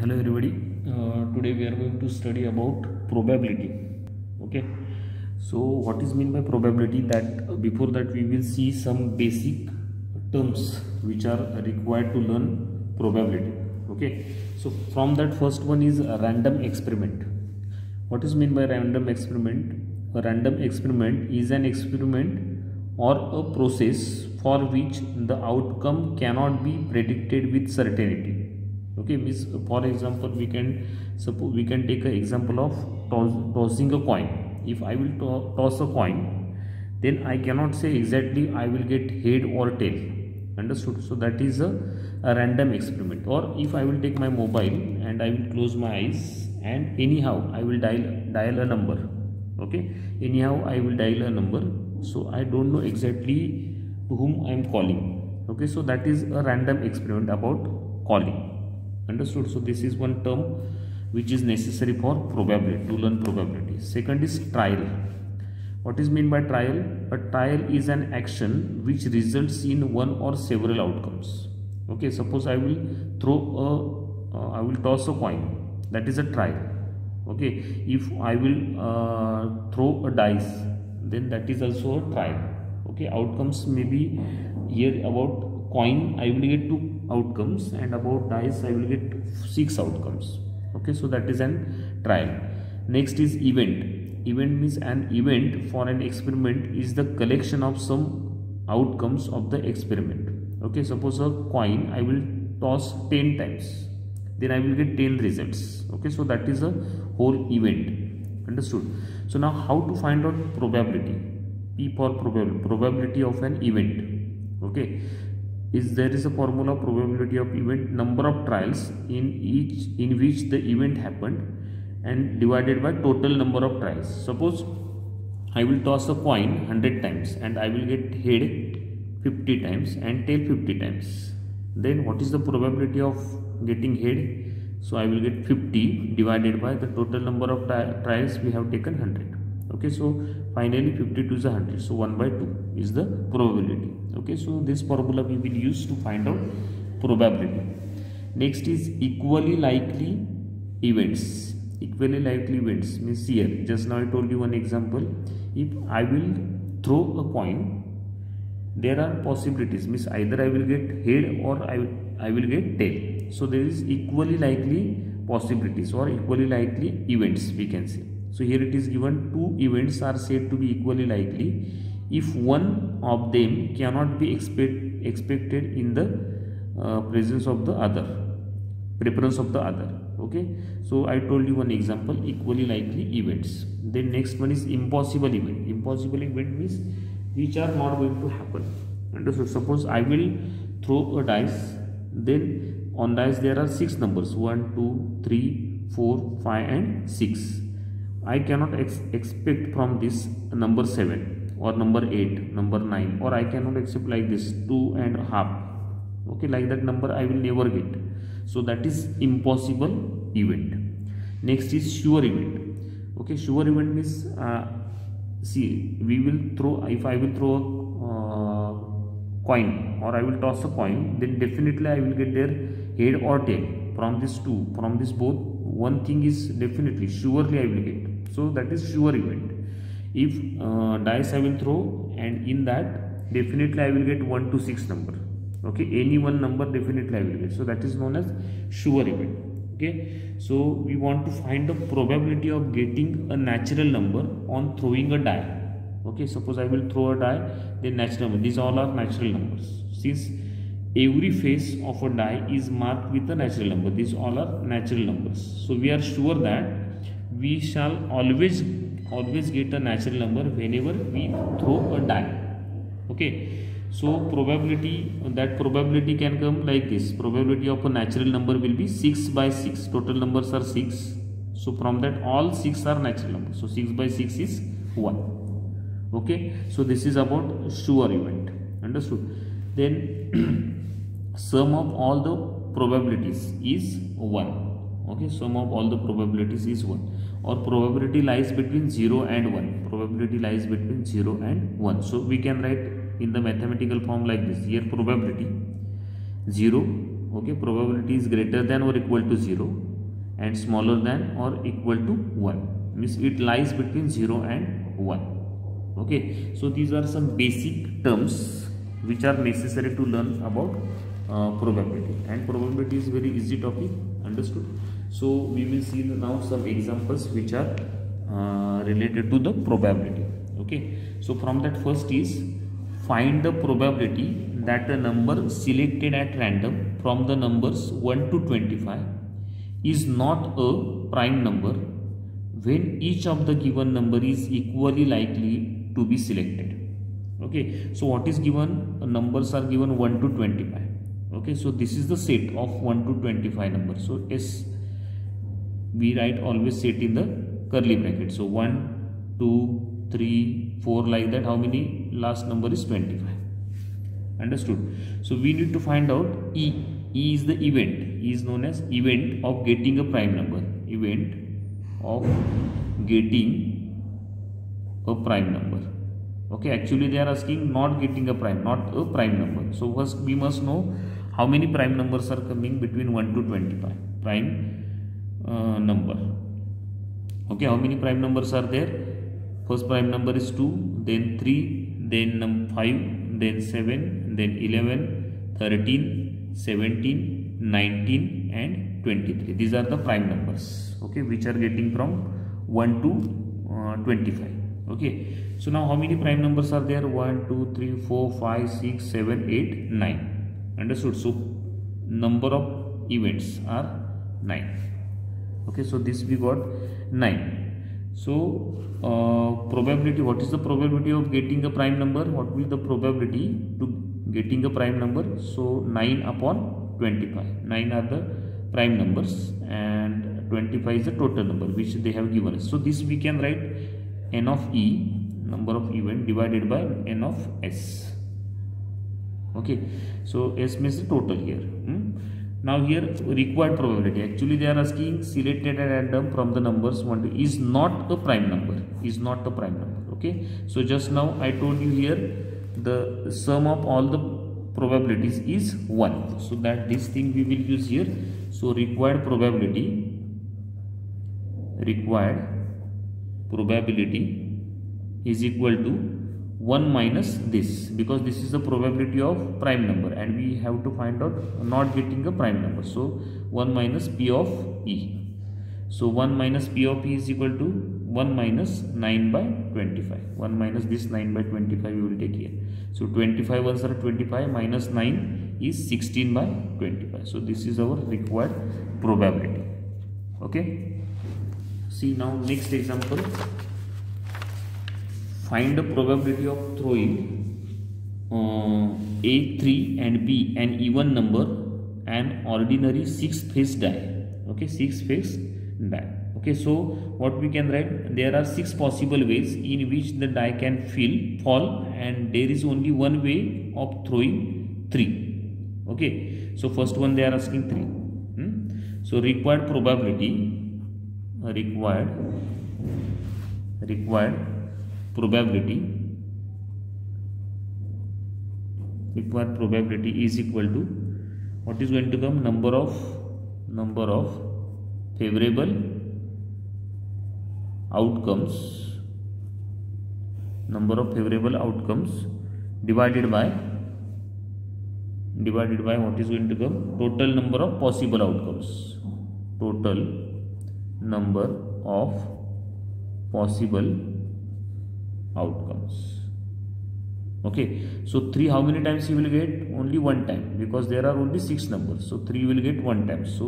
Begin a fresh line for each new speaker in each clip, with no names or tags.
hello everybody. Uh, today we are going to study about probability. Okay? So what is mean by probability? That uh, before that we will see some basic terms which are required to learn probability. Okay? So from that first one is a random experiment. What is mean by random experiment? A random experiment is an experiment or a process for which the outcome cannot be predicted with certainty okay means for example we can suppose we can take an example of toss, tossing a coin. If i will to toss a coin then i cannot say exactly i will get head or tail. Understood? So that is a, a random experiment. Or if i will take my mobile and i will close my eyes and anyhow i will dial dial a number. Okay? Anyhow i will dial a number. So i don't know exactly to whom i am calling. Okay? So that is a random experiment about calling understood. So this is one term which is necessary for probability to learn probability. Second is trial. What is mean by trial? A trial is an action which results in one or several outcomes. Okay suppose i will throw a uh, I will toss a coin. That is a trial. Okay if i will uh, throw a dice then that is also a trial. Okay outcomes may be here about coin i will get two outcomes and about dice i will get six outcomes. Okay so that is an trial. Next is event. Event means an event for an experiment is the collection of some outcomes of the experiment. Okay suppose a coin i will toss 10 times. Then i will get 10 results. Okay so that is a whole event. Understood? So now how to find out probability? P for probability probability of an event. Okay is there is a formula probability of event number of trials in each in which the event happened and divided by total number of trials. Suppose i will toss a coin 100 times and i will get head 50 times and tail 50 times. Then what is the probability of getting head? So i will get 50 divided by the total number of trials we have taken 100 okay so finally 52 is 100 so 1 by 2 is the probability. Okay so this formula we will use to find out probability. Next is equally likely events. Equally likely events means here just now i told you one example. If i will throw a coin there are possibilities. Means either i will get head or i will, I will get tail. So there is equally likely possibilities or equally likely events we can say. So here it is given two events are said to be equally likely if one of them cannot be expect, expected in the uh, presence of the other preference of the other okay? So i told you one example equally likely events. Then next one is impossible event. Impossible event means which are not going to happen. Understood? Suppose i will throw a dice then on dice there are six numbers. 1 2 3 4 5 and 6 I cannot ex expect from this number 7 or number 8 number 9 or I cannot accept like this 2 and half. Okay like that number I will never get. So that is impossible event. Next is sure event. Okay sure event means uh, see we will throw if I will throw a uh, coin or I will toss a coin then definitely I will get their head or tail from this two from this both. One thing is definitely surely I will get. So that is sure event if uh, dice i will throw and in that definitely i will get 1 to 6 number. Okay any one number definitely i will get. So that is known as sure event. Okay so we want to find the probability of getting a natural number on throwing a die. Okay suppose i will throw a die then natural number. These all are natural numbers. Since every face of a die is marked with a natural number these all are natural numbers. So we are sure that we shall always always get a natural number whenever we throw a die. Okay? So probability that probability can come like this. Probability of a natural number will be 6 by 6 total numbers are 6 so from that all 6 are natural numbers so 6 by 6 is 1 okay? So this is about sure event. Understood? Then sum of all the probabilities is 1 okay? Sum of all the probabilities is 1 or probability lies between 0 and 1 probability lies between 0 and 1 so we can write in the mathematical form like this. Here probability. 0 okay probability is greater than or equal to 0 and smaller than or equal to 1 means it lies between 0 and 1 okay. So these are some basic terms which are necessary to learn about uh, probability. And probability is very easy topic. Understood so we will see now some examples which are uh, related to the probability. Okay? So from that first is find the probability that a number selected at random from the numbers 1 to 25 is not a prime number when each of the given number is equally likely to be selected. Okay? So what is given? Numbers are given 1 to 25 okay? So this is the set of 1 to 25 numbers. So s we write always set in the curly bracket. So 1 2 3 4 like that. How many? Last number is 25 understood? So we need to find out e. E is the event. E is known as event of getting a prime number. Event of getting a prime number. Okay actually they are asking not getting a prime not a prime number. So first we must know how many prime numbers are coming between 1 to 25 prime uh, number. Okay how many prime numbers are there? First prime number is 2 then 3 then 5 then 7 then 11 13 17 19 and 23 these are the prime numbers. Okay which are getting from 1 to uh, 25 okay so now how many prime numbers are there? 1 2 3 4 5 6 7 8 9 understood? So number of events are 9 okay so this we got 9 so uh, probability what is the probability of getting a prime number? What will the probability to getting a prime number? So 9 upon 25 9 are the prime numbers and 25 is the total number which they have given us. So this we can write n of e number of event divided by n of s. Okay so s means the total here. Hmm? Now here required probability actually they are asking selected at random from the numbers one to is not a prime number. Is not a prime number okay? So just now i told you here the sum of all the probabilities is 1 so that this thing we will use here. So required probability required probability is equal to 1 minus this because this is the probability of prime number and we have to find out not getting a prime number. So 1 minus p of e. So 1 minus p of e is equal to 1 minus 9 by 25 1 minus this 9 by 25 we will take here. So 25 ones are 25 minus 9 is 16 by 25 so this is our required probability. Okay? See now next example find the probability of throwing uh, a 3 and b an even number an ordinary 6 face die. Okay 6 face die. Okay so what we can write there are six possible ways in which the die can fill fall and there is only one way of throwing 3 okay so first one they are asking 3 hmm? so required probability required required probability required probability is equal to what is going to come number of number of favorable outcomes number of favorable outcomes divided by divided by what is going to come total number of possible outcomes total number of possible outcomes. Okay so 3 how many times you will get? Only one time because there are only six numbers. So 3 will get one time. So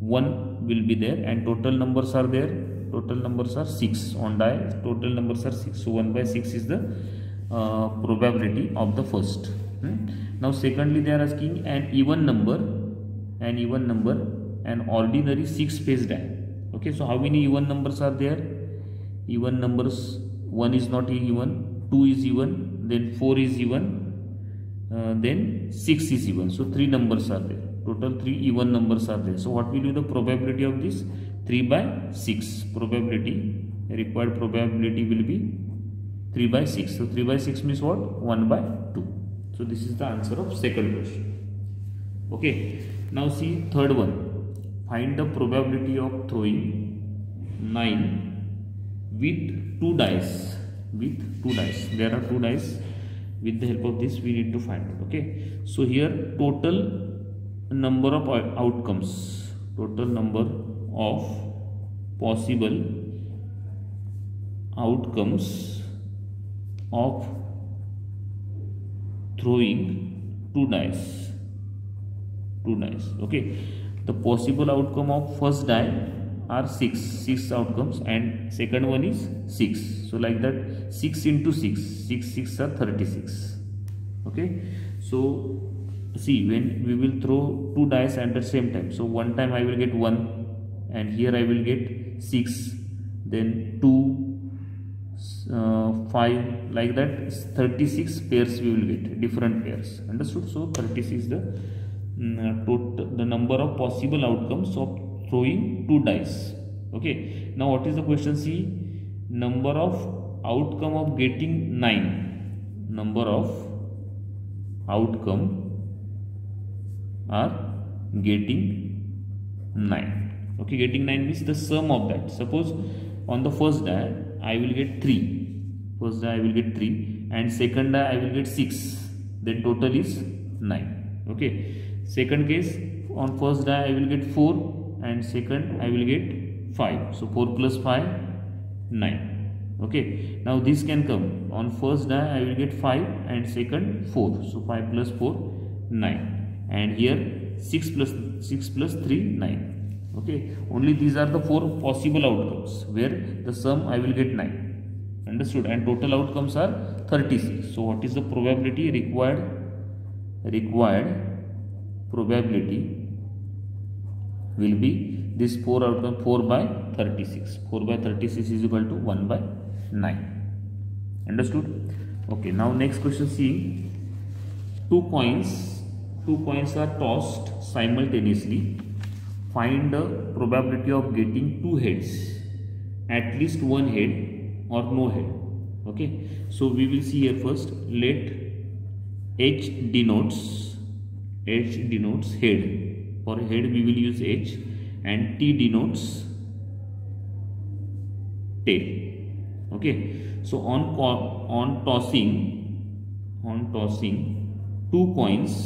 1 will be there and total numbers are there. Total numbers are 6 on die. Total numbers are 6 so 1 by 6 is the uh, probability of the first. Hmm? now secondly they are asking an even number an even number an ordinary 6 face die. Okay so how many even numbers are there? Even numbers 1 is not even 2 is even then 4 is even uh, then 6 is even. So three numbers are there. Total three even numbers are there. So what will be the probability of this? 3 by 6 probability required probability will be 3 by 6 so 3 by 6 means what? 1 by 2 so this is the answer of second question. Okay. Now see third one. Find the probability of throwing 9 with two dice with two dice. There are two dice. With the help of this we need to find it okay? So here total number of outcomes. Total number of possible outcomes of throwing two dice. Two dice okay? The possible outcome of first die are 6 6 outcomes and second one is 6 so like that 6 into 6 6 6 are 36 okay? So see when we will throw two dice at the same time. So one time i will get one and here i will get six. Then two uh, 5 like that 36 pairs we will get different pairs. Understood? So 36 is the uh, total the number of possible outcomes of throwing two dice. Okay. Now what is the question see number of outcome of getting 9 number of outcome are getting 9 okay. Getting 9 means the sum of that. Suppose on the first die I will get 3 first die I will get 3 and second die I will get 6 then total is 9 okay. Second case on first die I will get 4 and second I will get 5 so 4 plus 5 9 okay. Now this can come. On first die I will get 5 and second 4 so 5 plus 4 9 and here 6 plus 6 plus 3 9 okay. Only these are the four possible outcomes where the sum I will get 9 understood? And total outcomes are 36 so what is the probability required? Required probability will be this 4 out of 4 by 36 4 by 36 is equal to 1 by 9 understood? Okay now next question see two coins two coins are tossed simultaneously. Find the probability of getting two heads at least one head or no head. Okay so we will see here first let h denotes h denotes head for head we will use H and T denotes tail. Okay. So on on tossing on tossing two coins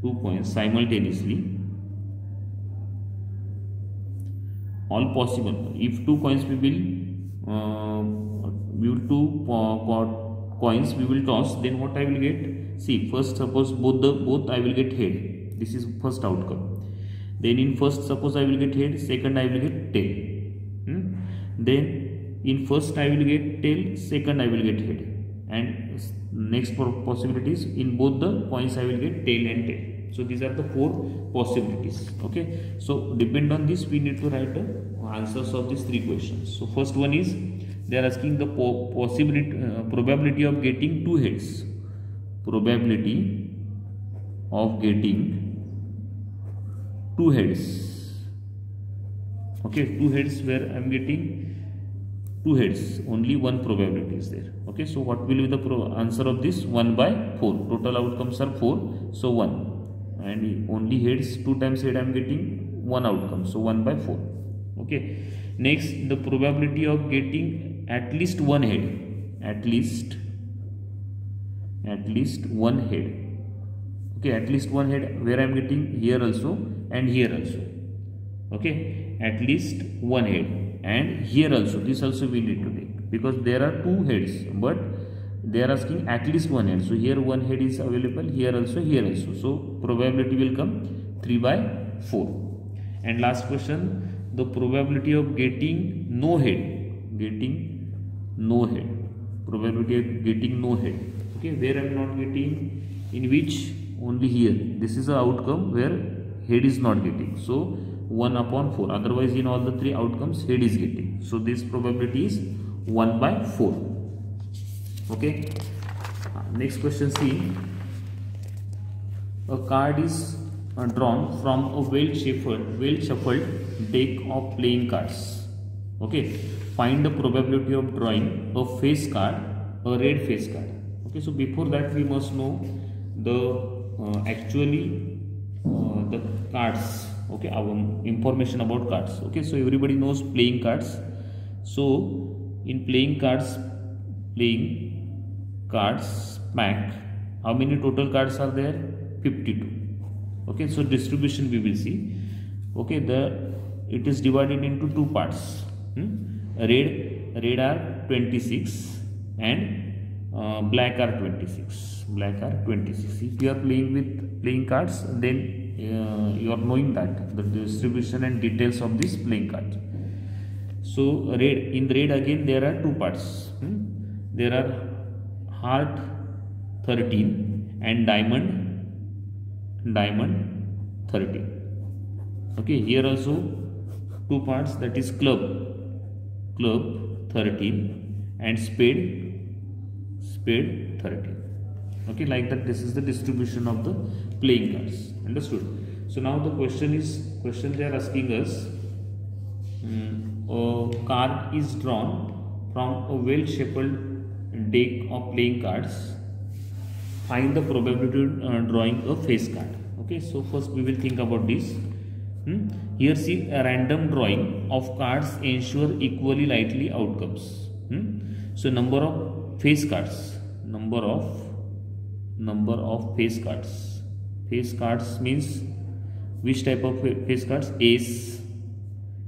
two coins simultaneously all possible. If two coins we will uh, we two uh, coins we will toss then what I will get? See first suppose both the both I will get head this is first outcome. Then in first suppose I will get head second I will get tail. Hmm? then in first I will get tail second I will get head. And next possibilities in both the points I will get tail and tail. So these are the four possibilities okay? So depend on this we need to write the answers of these three questions. So first one is they are asking the possibility uh, probability of getting two heads. Probability of getting two heads. Okay two heads where i'm getting two heads. Only one probability is there. Okay so what will be the answer of this? 1 by 4 total outcomes are 4 so 1 and only heads two times head i'm getting one outcome so 1 by 4 okay next the probability of getting at least one head. At least at least one head. Okay at least one head where i'm getting here also and here also. Okay? At least one head and here also. This also we need to take. Because there are two heads but they are asking at least one head. So here one head is available here also here also. So probability will come 3 by 4 and last question the probability of getting no head. Getting no head. Probability of getting no head. Okay? Where i am not getting? In which? Only here. This is the outcome where head is not getting. So 1 upon 4 otherwise in all the three outcomes head is getting. So this probability is 1 by 4 okay? Next question see a card is uh, drawn from a well shuffled well shuffled deck of playing cards. Okay? Find the probability of drawing a face card a red face card. Okay? So before that we must know the uh, actually uh, the cards okay our information about cards okay so everybody knows playing cards so in playing cards playing cards pack how many total cards are there 52 okay so distribution we will see okay the it is divided into two parts hmm? red red are 26 and uh, black are 26 black are 26 if you are playing with playing cards then uh, you are knowing that the distribution and details of this playing card. So red in red again there are two parts. Hmm? there are heart 13 and diamond diamond 13 okay here also two parts that is club. Club 13 and spade spade 13 okay like that this is the distribution of the playing cards. Understood? So now the question is question they are asking us um, a card is drawn from a well shuffled deck of playing cards. Find the probability uh, drawing a face card. Okay so first we will think about this. Hmm? here see a random drawing of cards ensure equally likely outcomes. Hmm? so number of face cards. Number of number of face cards. Face cards means which type of face cards? Ace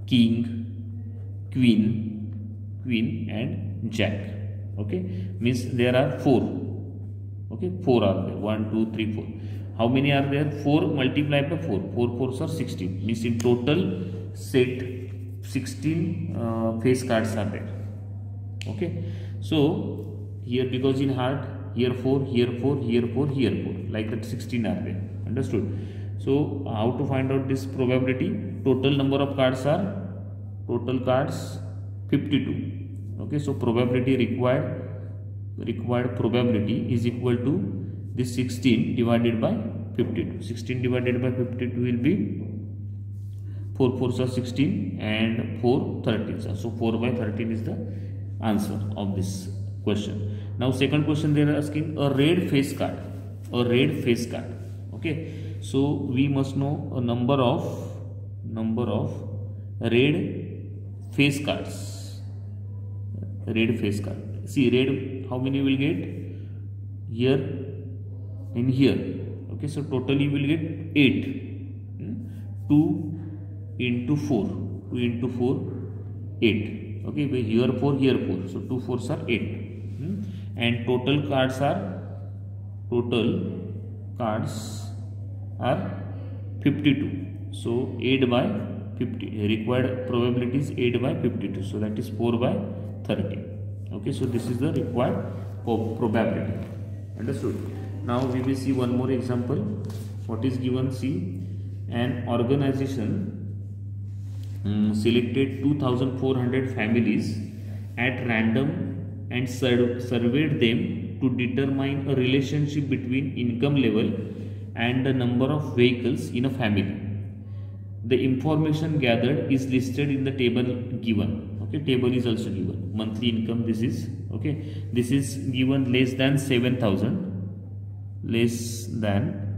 king queen queen and jack. Okay? Means there are four. Okay? Four are there. One two three four. How many are there? 4 multiplied by 4 4 4s are 16 means in total set 16 uh, face cards are there. Okay? So here because in heart here 4 here 4 here 4 here 4 like that 16 are there. Understood? So how to find out this probability? Total number of cards are total cards 52 okay so probability required required probability is equal to this 16 divided by 52 16 divided by 52 will be 4 4s are 16 and 4 13s are so 4 by 13 is the answer of this question now second question दे रहा है a red face card a red face card okay so we must know a number of number of red face card red face card see red how many will get here in here okay so totally will get eight two into four two into four eight okay here four here four so two four sir eight and total cards are total cards are 52 so 8 by 50 required probability is 8 by 52 so that is 4 by 30 okay so this is the required probability. Understood? Now we will see one more example. What is given see an organization um, selected 2400 families at random and sur surveyed them to determine a relationship between income level and the number of vehicles in a family. The information gathered is listed in the table given. Okay table is also given. Monthly income this is okay. This is given less than 7000 less than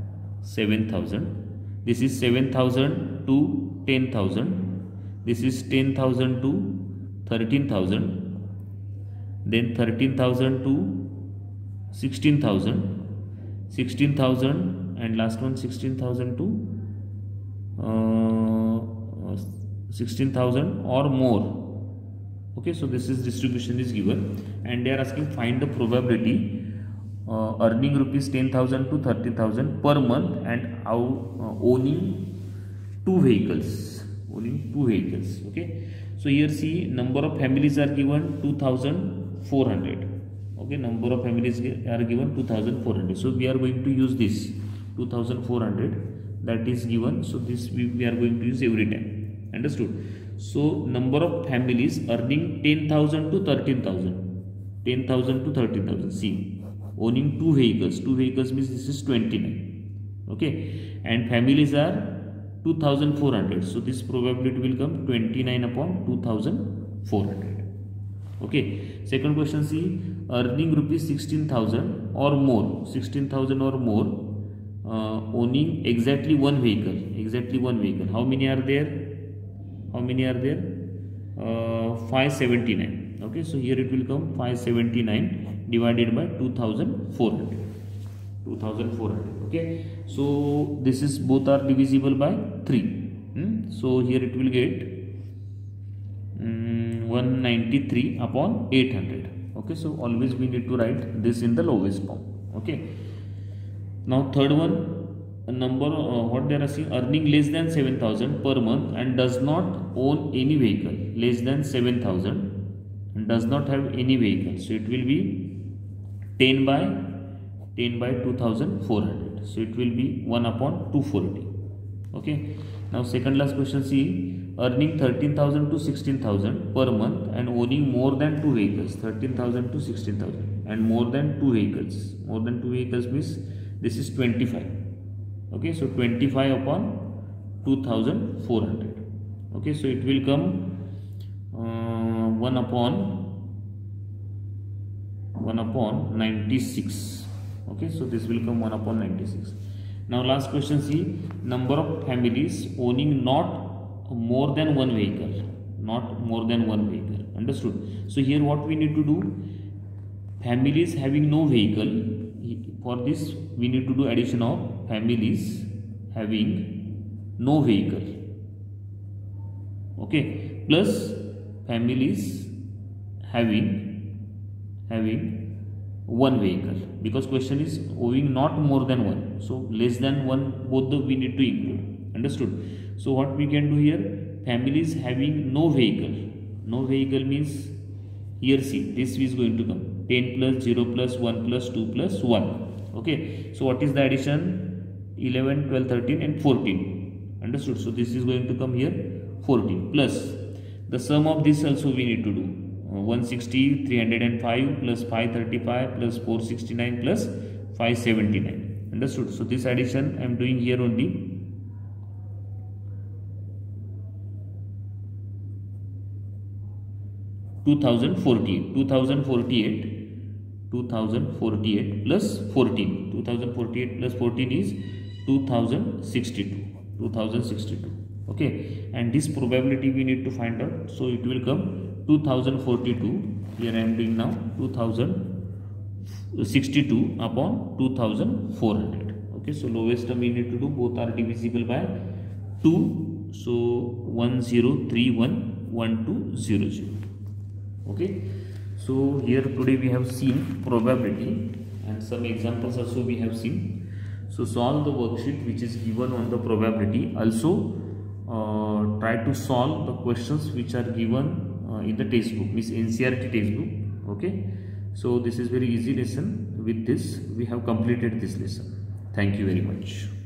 7000 this is 7000 to 10000 this is 10000 to 13000 then 13000 to 16000 16000 and last one 16000 to uh, 16000 or more. Okay so this is distribution is given and they are asking find the probability uh, earning rupees 10000 to 30000 per month and uh, owning two vehicles owning two vehicles. Okay so here see number of families are given 2400 okay number of families are given 2400 so we are going to use this 2400 that is given. So this we, we are going to use every time. Understood? So number of families earning 10000 to 13000 10000 to 13000 see owning two vehicles. Two vehicles means this is 29 okay? And families are 2400 so this probability will come 29 upon 2400 okay second question see earning rupees 16000 or more 16000 or more uh, owning exactly one vehicle exactly one vehicle. How many are there? How many are there? Uh, 579 okay so here it will come 579 divided by 2400 2400 okay? So this is both are divisible by 3 hmm? so here it will get um, 193 upon 800 okay so always we need to write this in the lowest form. Okay. Now third one number uh, what they are saying earning less than 7000 per month and does not own any vehicle. Less than 7000 and does not have any vehicle. So it will be 10 by 10 by 2400 so it will be 1 upon 240 okay. Now second last question see earning 13000 to 16000 per month and owning more than two vehicles 13000 to 16000 and more than two vehicles. More than two vehicles means this is 25 okay so 25 upon 2400 okay so it will come uh, 1 upon 1 upon 96 okay so this will come 1 upon 96 now last question see number of families owning not more than one vehicle not more than one vehicle. Understood? So here what we need to do families having no vehicle for this we need to do addition of families having no vehicle. Okay? Plus families having having one vehicle. Because question is owing not more than one. So less than one both the we need to include. Understood so what we can do here? Families having no vehicle. No vehicle means here see this is going to come. 10 plus 0 plus 1 plus 2 plus 1 okay. So what is the addition? 11 12 13 and 14 understood? So this is going to come here. 14 plus. The sum of this also we need to do. Uh, 160 305 plus 535 plus 469 plus 579 understood? So this addition i am doing here only 2048 2048 2048 plus 14 2048 plus 14 is 2062 2062 okay? And this probability we need to find out. So it will come 2042 here I am doing now 2062 upon 2400 okay? So lowest term we need to do both are divisible by 2 so 10311200 okay? So here today we have seen probability and some examples also we have seen. So solve the worksheet which is given on the probability. Also uh, try to solve the questions which are given uh, in the textbook means NCERT textbook. Okay? So this is very easy lesson. With this we have completed this lesson. Thank you very much